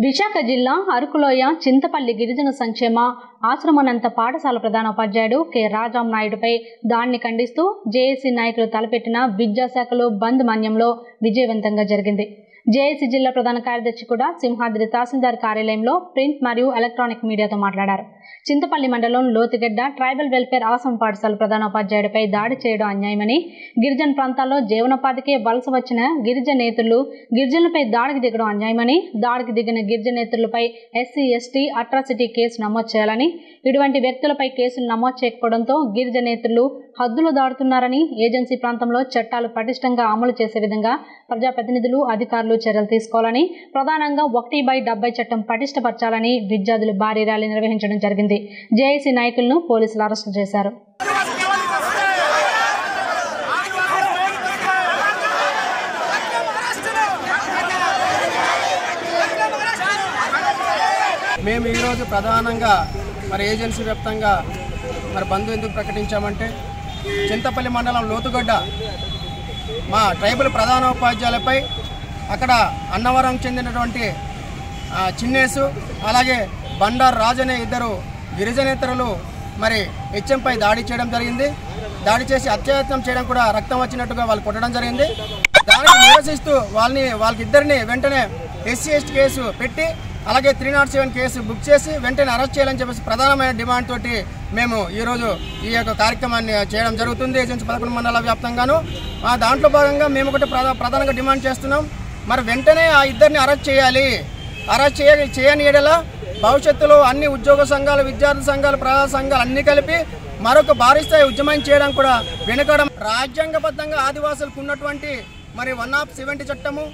విశాఖ జిల్లా అరకులోయ చింతపల్లి గిరిజన సంక్షేమ ఆశ్రమనంత పాఠశాల ప్రధానోపాధ్యాయుడు కె. రాజాం నాయుడుపై దాడిని ఖండిస్తూ జేఏసీ నాయకులు తలపెట్టిన విద్యాశాఖలో బంద్ మాన్యంలో విజయవంతంగా జరిగింది. జేఏసీ జిల్లా ప్రధాన కార్యదర్శి కూడా సింహాద్రి తహసీల్దార్ కార్యాలయంలో ప్రింట్ మరియు ఎలక్ట్రానిక్ మీడియాతో మాట్లాడారు. చింతపల్లి మండలం లోతుగడ్డ ట్రైబల్ వెల్ఫేర్ ఆసం పాఠశాల ప్రధానోపాధ్యాయుడిపై దాడి చేయడం అన్యాయమని గిరిజన ప్రాంతాల్లో జీవనోపాధికే వలస వచ్చిన గిరిజనేతలు గిరిజనులపై దాడికి దిగడం అన్యాయమని దాడికి దిగిన గిరిజనేతరులపై ఎస్సీ ఎస్టీ అట్రాసిటీ కేసు నమోదు చేయాలని ఇటువంటి వ్యక్తులపై కేసులు నమోదు చేయకపోవడంతో గిరిజనేతలు హద్దులు దాడుతున్నారని ఏజెన్సీ ప్రాంతంలో చట్టాలు పటిష్టంగా అమలు చేసే విధంగా ప్రజాప్రతినిధులు అధికారులు చర్యలు తీసుకోవాలని ప్రధానంగా ఒకటి బై డెబ్బై చట్టం పటిష్టపరచాలని విద్యార్థులు భారీ ర్యాలీ నిర్వహించడం జరిగింది. జేఏసీ నాయకులను పోలీసులు అరెస్టు చేశారు. మేము ఈరోజు ప్రధానంగా మరి ఏజెన్సీ వ్యాప్తంగా మరి బంధు ఎందుకు ప్రకటించామంటే చింతపల్లి మండలం లోతుగడ్డ మా ట్రైబల్ ప్రధానోపాధ్యాయులపై అక్కడ అన్నవరం చెందినటువంటి చిన్నేసు అలాగే బండార్ రాజు అనే ఇద్దరు గిరిజనేతరులు మరి హెచ్ఎంపై దాడి చేయడం జరిగింది. దాడి చేసి అత్యాయత్నం చేయడం కూడా రక్తం వచ్చినట్టుగా వాళ్ళు కొట్టడం జరిగింది. దానికి నిరసిస్తూ వాళ్ళని వాళ్ళకిద్దరిని వెంటనే ఎస్సీ ఎస్టీ కేసు పెట్టి అలాగే three not seven case book చేసి వెంటనే అరెస్ట్ చేయాలని చెప్పేసి ప్రధానమైన డిమాండ్ తోటి మేము ఈరోజు ఈ యొక్క కార్యక్రమాన్ని చేయడం జరుగుతుంది. ఏజెన్సీ పదకొండు మండల వ్యాప్తంగాను. ఆ దాంట్లో భాగంగా మేము ఒకటి ప్రధానంగా డిమాండ్ చేస్తున్నాం. మరి వెంటనే ఆ ఇద్దరిని అరెస్ట్ చేయాలి. అరెస్ట్ చేయ చేయని ఎడలా భవిష్యత్తులో అన్ని ఉద్యోగ సంఘాలు విద్యార్థి సంఘాలు ప్రజా సంఘాలు అన్ని కలిపి మరొక భారీ స్థాయి ఉద్యమం చేయడం కూడా వెనుకడం రాజ్యాంగబద్ధంగా ఆదివాసులకు ఉన్నటువంటి మరి వన్ ఆఫ్ సెవెంటీ చట్టము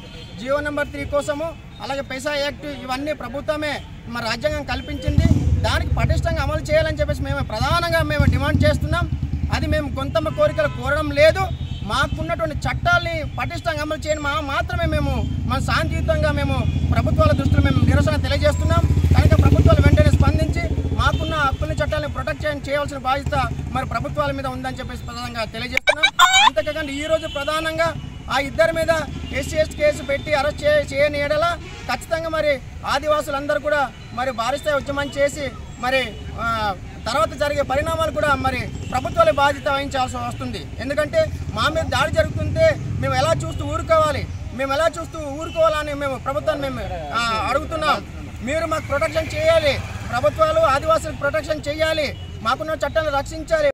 జియో నెంబర్ త్రీ కోసము అలాగే పైసా యాక్ట్ ఇవన్నీ ప్రభుత్వమే మరి రాజ్యాంగం కల్పించింది. దానికి పటిష్టంగా అమలు చేయాలని చెప్పేసి మేము ప్రధానంగా మేము డిమాండ్ చేస్తున్నాం. అది మేము కొంతమ కోరికలు కోరడం లేదు. మాకున్నటువంటి చట్టాల్ని పటిష్టంగా అమలు చేయని మా మాత్రమే మేము మన శాంతియుతంగా మేము ప్రభుత్వాల దృష్టిలో మేము నిరసన తెలియజేస్తున్నాం. కనుక ప్రభుత్వాలు వెంటనే స్పందించి మాకున్న హక్కుల చట్టాలను ప్రొటెక్ట్ చేయని చేయవలసిన బాధ్యత మరి ప్రభుత్వాల మీద ఉందని చెప్పేసి ప్రధానంగా తెలియజేస్తున్నాం. అంతేకాకుండా ఈ రోజు ప్రధానంగా ఆ ఇద్దరి మీద ఎస్సీ ఎస్టీ కేసు పెట్టి అరెస్ట్ చేయ చేయని ఎడల ఖచ్చితంగా మరి ఆదివాసులందరూ కూడా మరి భారీ స్థాయి ఉద్యమం చేసి మరి తర్వాత జరిగే పరిణామాలు కూడా మరి ప్రభుత్వాలే బాధ్యత వహించాల్సి వస్తుంది. ఎందుకంటే మా మీద దాడి జరుగుతుంటే మేము ఎలా చూస్తూ ఊరుకోవాలి? మేము ఎలా చూస్తూ ఊరుకోవాలని మేము ప్రభుత్వాన్ని మేము అడుగుతున్నాం. మీరు మాకు ప్రొటెక్షన్ చేయాలి. ప్రభుత్వాలు ఆదివాసులకు ప్రొటెక్షన్ చేయాలి. మాకున్న చట్టాలను రక్షించాలి.